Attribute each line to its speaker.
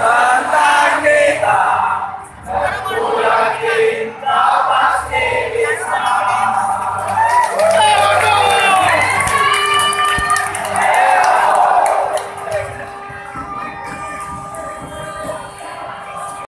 Speaker 1: Santa Rita,